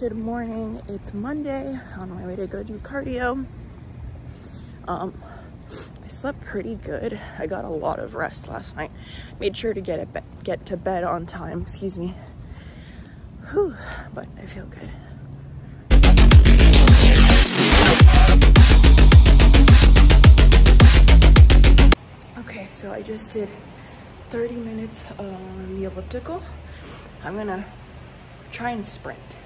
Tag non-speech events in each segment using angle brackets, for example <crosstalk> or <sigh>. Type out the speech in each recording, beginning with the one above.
Good morning. It's Monday on my way to go do cardio. Um, I slept pretty good. I got a lot of rest last night. Made sure to get it get to bed on time. Excuse me. Whew, but I feel good. Okay, so I just did 30 minutes on the elliptical. I'm gonna try and sprint.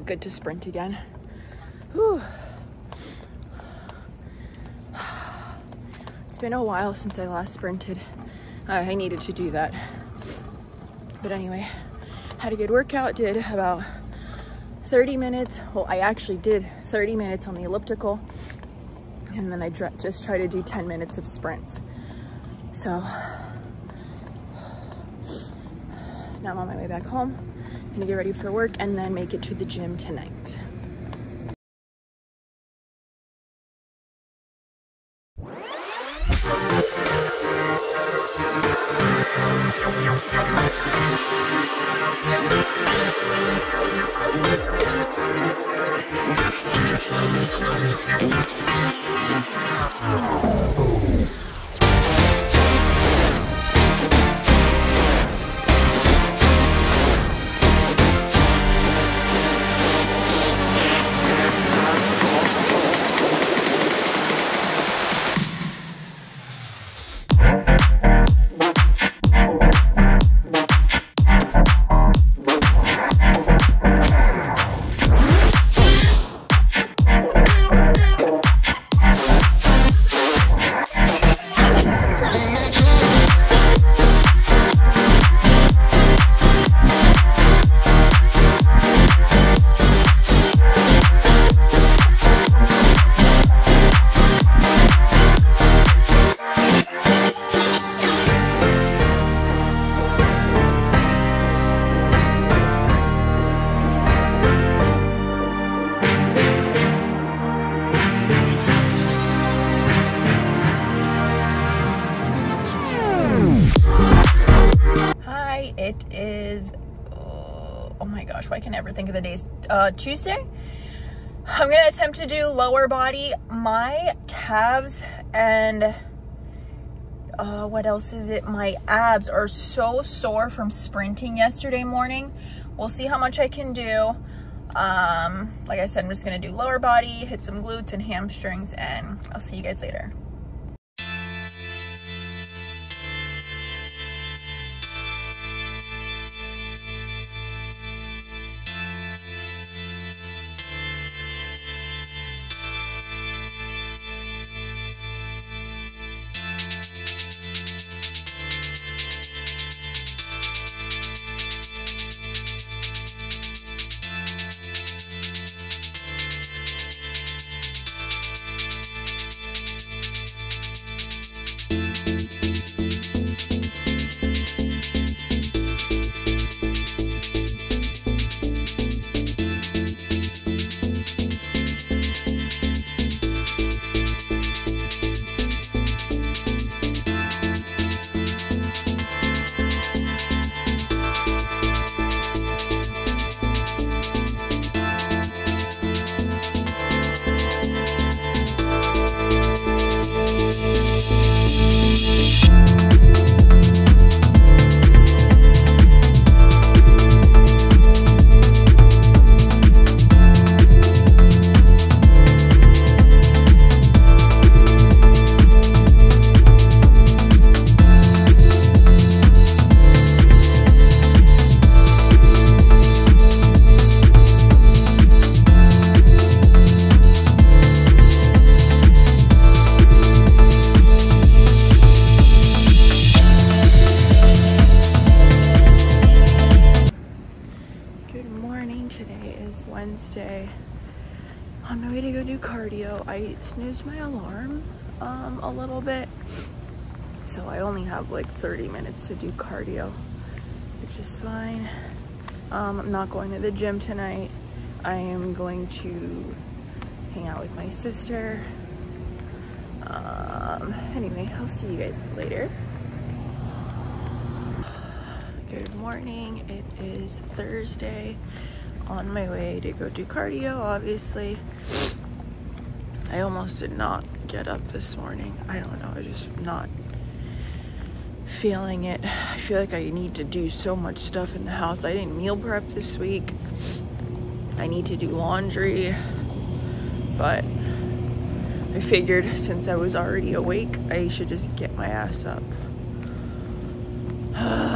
Felt good to sprint again. Whew. It's been a while since I last sprinted. Uh, I needed to do that. But anyway, had a good workout, did about 30 minutes. Well, I actually did 30 minutes on the elliptical and then I just try to do 10 minutes of sprints. So now I'm on my way back home. Gonna get ready for work and then make it to the gym tonight. Uh, Tuesday, I'm gonna attempt to do lower body. My calves and uh, what else is it? My abs are so sore from sprinting yesterday morning. We'll see how much I can do. Um, like I said, I'm just gonna do lower body, hit some glutes and hamstrings, and I'll see you guys later. My alarm um, a little bit. So I only have like 30 minutes to do cardio, which is fine. Um, I'm not going to the gym tonight. I am going to hang out with my sister. Um, anyway, I'll see you guys later. Good morning. It is Thursday. On my way to go do cardio, obviously. I almost did not get up this morning. I don't know. I just not feeling it. I feel like I need to do so much stuff in the house. I didn't meal prep this week. I need to do laundry. But I figured since I was already awake, I should just get my ass up. <sighs>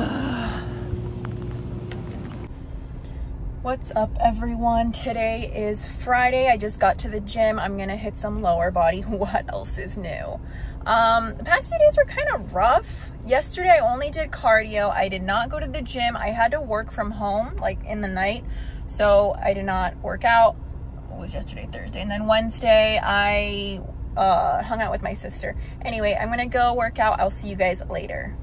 What's up everyone? Today is Friday. I just got to the gym. I'm gonna hit some lower body. <laughs> What else is new? Um, the past two days were kind of rough. Yesterday I only did cardio. I did not go to the gym. I had to work from home like in the night. So I did not work out. It was yesterday? Thursday. And then Wednesday I uh, hung out with my sister. Anyway, I'm gonna go work out. I'll see you guys later.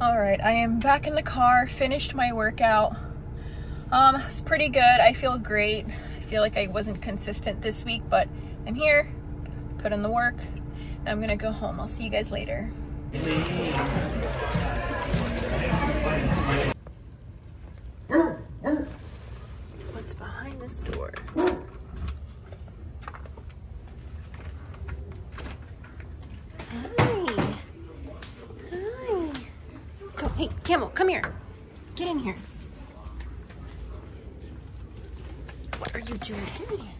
All right, I am back in the car, finished my workout. Um, it's pretty good. I feel great. I feel like I wasn't consistent this week, but I'm here, put in the work, and I'm gonna go home. I'll see you guys later. What's behind this door? Hey, Camel, come here. Get in here. What are you doing? In here.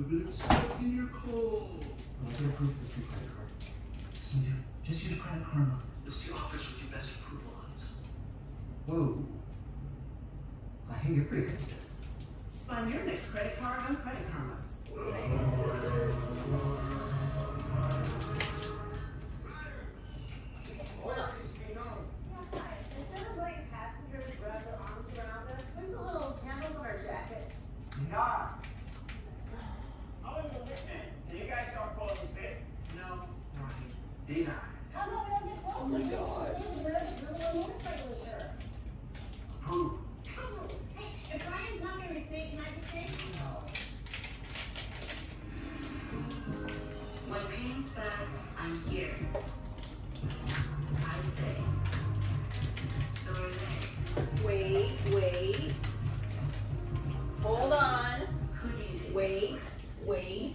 I've been expecting your call. I'll get approved this new credit card. Listen, just use Credit Karma. You'll see offers with your best approval odds. Whoa. I think you're pretty good at this. Find your next credit card on Credit Karma. Instead of letting passengers wrap their arms around us, put the little candles on our jackets. Nah. I'm gonna go listen. Can you guys start calling sick? No, Ronnie. How about we get? Oh my god. Hey, we're at the motorcycle insurance. Proof. Come on. Hey, if Ryan's not gonna mistake, can I mistake? When pain says, I'm here, I say, so are they. Wait, wait. Hold on. Who do you think? Wait, wait.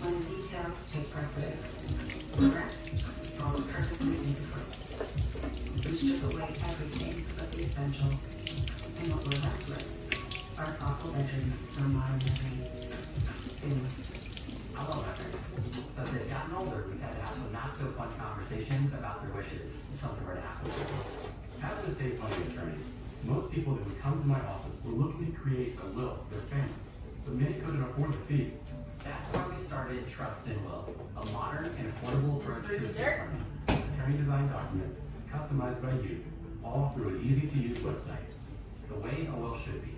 When details take precedence. Correct? Also perfectly indifferent. We strip away everything but the essential. And what we're left with are thoughtful bedrooms for modern living. Hello, veterans. So as they've gotten older, we've had to have some not so fun conversations about their wishes and something we're to them. As an estate planning attorney, most people that would come to my office were looking to create a will for their family, but many couldn't afford the fees. That's why we started Trust and Will, a modern and affordable approach to estate planning. Attorney designed documents, customized by you, all through an easy-to-use website. The way a will should be.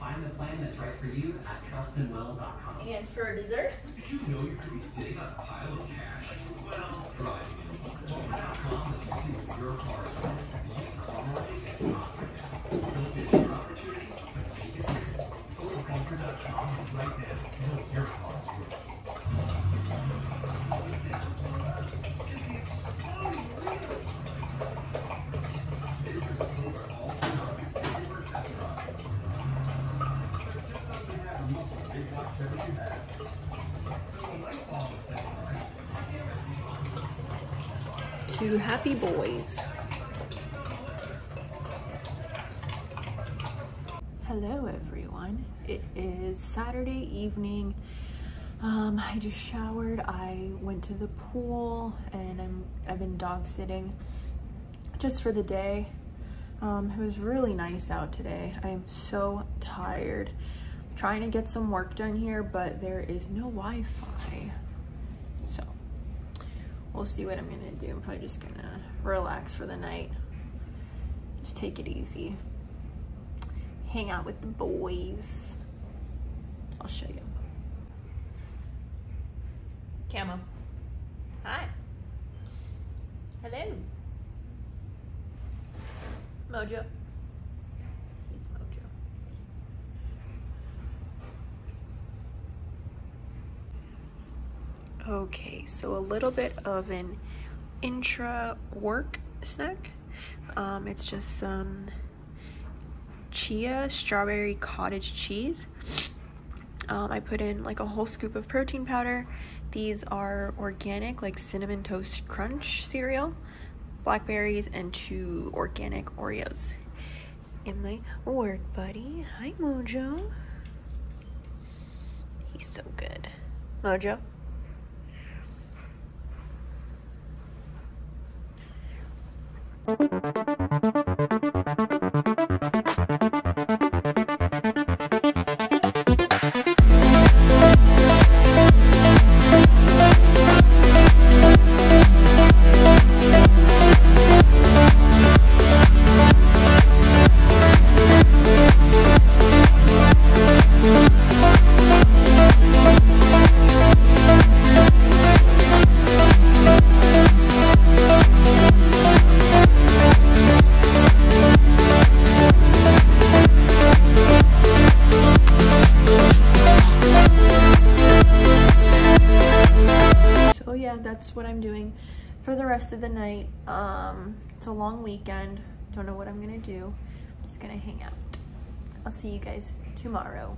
Find the plan that's right for you at trustandwill.com. And for dessert? Did you know you could be sitting on a pile of cash? Well, driving in lets you see what your car is worth. The used car market is not right now. Don't your opportunity to make it big. Go to Lover.com right now to know your car is worth. Happy boys. Hello, everyone. It is Saturday evening. Um, I just showered. I went to the pool, and I'm I've been dog sitting just for the day. Um, it was really nice out today. I am so tired. trying to get some work done here, but there is no Wi-Fi. We'll see what I'm gonna do. I'm probably just gonna relax for the night. Just take it easy. Hang out with the boys. I'll show you. Camo. Hi. Hello. Mojo. Okay, so a little bit of an intra work snack. Um, it's just some chia strawberry cottage cheese. Um, I put in like a whole scoop of protein powder. These are organic, like cinnamon toast crunch cereal, blackberries, and two organic Oreos. And my work buddy, hi Mojo. He's so good. Mojo. Weekend. Don't know what I'm gonna do. I'm just gonna hang out. I'll see you guys tomorrow.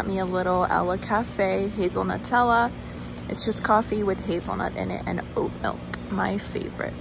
Got me a little Ella Cafe hazelnut Nutella. It's just coffee with hazelnut in it and oat milk, my favorite.